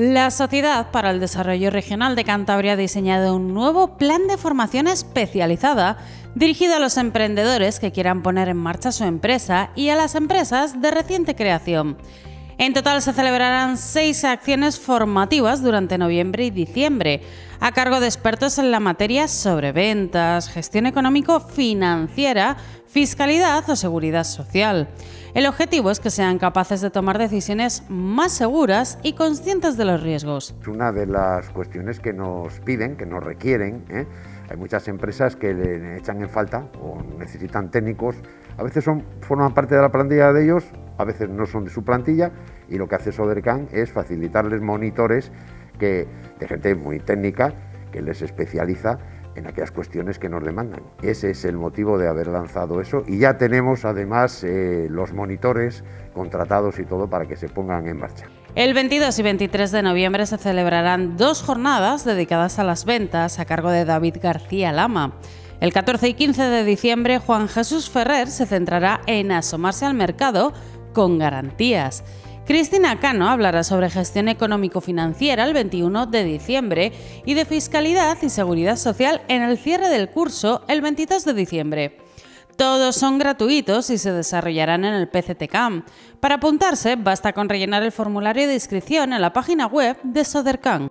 La Sociedad para el Desarrollo Regional de Cantabria ha diseñado un nuevo plan de formación especializada dirigido a los emprendedores que quieran poner en marcha su empresa y a las empresas de reciente creación. En total se celebrarán seis acciones formativas durante noviembre y diciembre, a cargo de expertos en la materia sobre ventas, gestión económico-financiera, fiscalidad o seguridad social. El objetivo es que sean capaces de tomar decisiones más seguras y conscientes de los riesgos. Es una de las cuestiones que nos piden, que nos requieren. ¿eh? Hay muchas empresas que le echan en falta o necesitan técnicos. A veces son, forman parte de la plantilla de ellos, a veces no son de su plantilla y lo que hace Sodercan es facilitarles monitores que, de gente muy técnica que les especializa en aquellas cuestiones que nos demandan. Ese es el motivo de haber lanzado eso y ya tenemos además eh, los monitores contratados y todo para que se pongan en marcha. El 22 y 23 de noviembre se celebrarán dos jornadas dedicadas a las ventas a cargo de David García Lama. El 14 y 15 de diciembre, Juan Jesús Ferrer se centrará en asomarse al mercado con garantías. Cristina Cano hablará sobre gestión económico-financiera el 21 de diciembre y de fiscalidad y seguridad social en el cierre del curso el 22 de diciembre. Todos son gratuitos y se desarrollarán en el PCTCAM. Para apuntarse, basta con rellenar el formulario de inscripción en la página web de Sodercan.